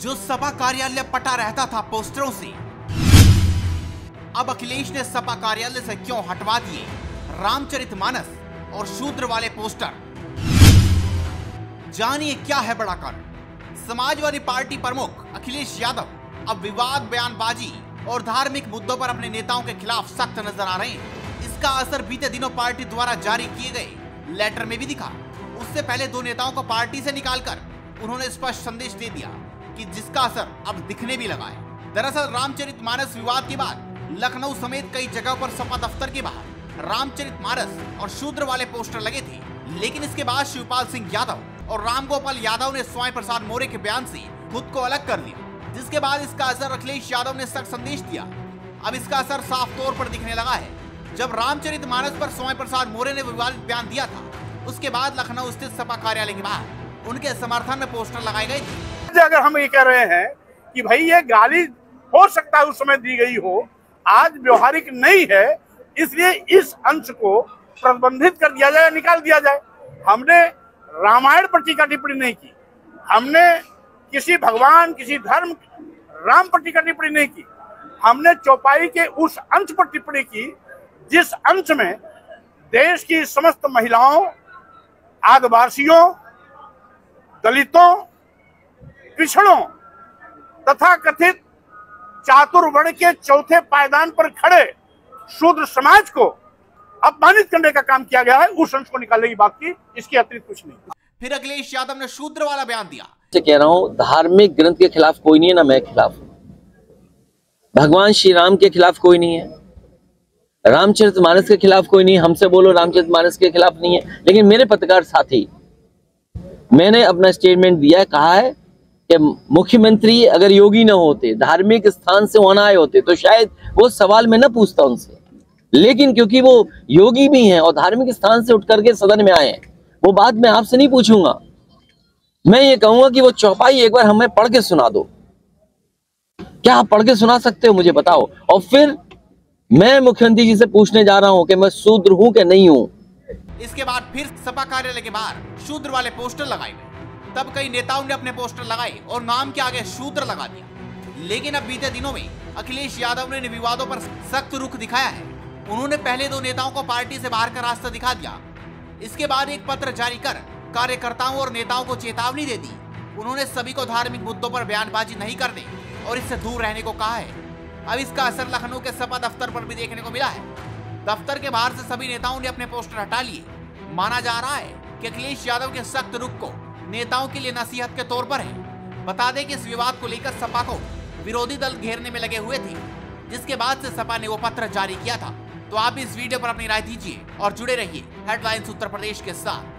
जो सपा कार्यालय पटा रहता था पोस्टरों से। अब अखिलेश ने सपा कार्यालय से क्यों हटवा दिए? रामचरितमानस और शूद्र वाले पोस्टर। जानिए क्या है बड़ा कारण समाजवादी पार्टी प्रमुख अखिलेश यादव अब विवाद, बयानबाजी और धार्मिक मुद्दों पर अपने नेताओं के खिलाफ सख्त नज़र आ रहे हैं। इसका असर बीते दिनों पार्टी द्वारा जारी किए गए लेटर में भी दिखा। उससे पहले दो नेताओं को पार्टी से निकालकर उन्होंने स्पष्ट संदेश दे दिया। कि जिसका असर अब दिखने भी लगा है। दरअसल रामचरित मानस विवाद के बाद लखनऊ समेत कई जगह पर सपा दफ्तर के बाहर रामचरित मानस और शूद्र वाले पोस्टर लगे थे। लेकिन इसके बाद शिवपाल सिंह यादव और रामगोपाल यादव ने स्वामी प्रसाद मौर्य के बयान से खुद को अलग कर लिया, जिसके बाद इसका असर अखिलेश यादव ने सख्त संदेश दिया। अब इसका असर साफ़ तौर पर दिखने लगा है। जब रामचरित मानस पर स्वामी प्रसाद मौर्य ने विवादित बयान दिया था, उसके बाद लखनऊ स्थित सपा कार्यालय के बाहर उनके समर्थन में पोस्टर लगाए गए थे। अगर हम ये कह रहे हैं कि भाई ये गाली हो सकता है उस समय दी गई हो, आज व्यवहारिक नहीं है, इसलिए इस अंश को प्रतिबंधित कर दिया जाए निकाल दिया जाए। हमने रामायण पर टीका टिप्पणी नहीं की। हमने किसी भगवान, किसी धर्म, राम पर टीका टिप्पणी नहीं की। हमने चौपाई के उस अंश पर टिप्पणी की, जिस अंश में देश की समस्त महिलाओं, आदिवासियों, दलितों पिछड़ों तथा कथित चातुर्वर्ण के चौथे पायदान पर खड़े शूद्र समाज को अपमानित करने का काम किया गया है। उस अंश को निकालने की बात की इसके अतिरिक्त कुछ नहीं। फिर अखिलेश यादव ने शूद्र वाला बयान दिया। से कह रहा हूँ धार्मिक ग्रंथ के खिलाफ कोई नहीं है ना मैं खिलाफ भगवान श्री राम के खिलाफ कोई नहीं है। रामचरित मानस के खिलाफ कोई नहीं हमसे बोलो रामचरित मानस के खिलाफ नहीं है। लेकिन मेरे पत्रकार साथी मैंने अपना स्टेटमेंट दिया है कहा है कि मुख्यमंत्री अगर योगी न होते, धार्मिक स्थान से वहाँ आए होते तो शायद वो सवाल में न पूछता उनसे। लेकिन क्योंकि वो योगी भी हैं और धार्मिक स्थान से उठ करके सदन में आए हैं, वो बात मैं आपसे नहीं पूछूँगा। मैं ये कहूँगा कि वो चौपाई एक बार हमें पढ़ के सुना दो। क्या आप पढ़ के सुना सकते हो मुझे बताओ? और फिर मैं मुख्यमंत्री जी से पूछने जा रहा हूँ कि मैं शूद्र हूँ कि नहीं हूँ। इसके बाद फिर सपा कार्यालय के बाहर शूद्र वाले पोस्टर लगाए गए। तब कई नेताओं ने अपने पोस्टर लगाए और नाम के आगे शूद्र लगा दिया। लेकिन अब बीते दिनों में अखिलेश यादव ने विवादों पर सख्त रुख दिखाया है। उन्होंने पहले दो नेताओं को पार्टी से बाहर का रास्ता दिखा दिया। इसके बाद एक पत्र जारी कर कार्यकर्ताओं और नेताओं को चेतावनी दे दी। उन्होंने सभी को धार्मिक मुद्दों पर बयानबाजी नहीं करने और इससे दूर रहने को कहा है। अब इसका असर लखनऊ के सपा दफ्तर पर भी देखने को मिला है। दफ्तर के बाहर से सभी नेताओं ने अपने पोस्टर हटा लिए। माना जा रहा है कि अखिलेश यादव के सख्त रुख को नेताओं के लिए नसीहत के तौर पर है। बता दें कि इस विवाद को लेकर सपा को विरोधी दल घेरने में लगे हुए थे, जिसके बाद से सपा ने वो पत्र जारी किया था। तो आप इस वीडियो पर अपनी राय दीजिए और जुड़े रहिए हेडलाइंस उत्तर प्रदेश के साथ।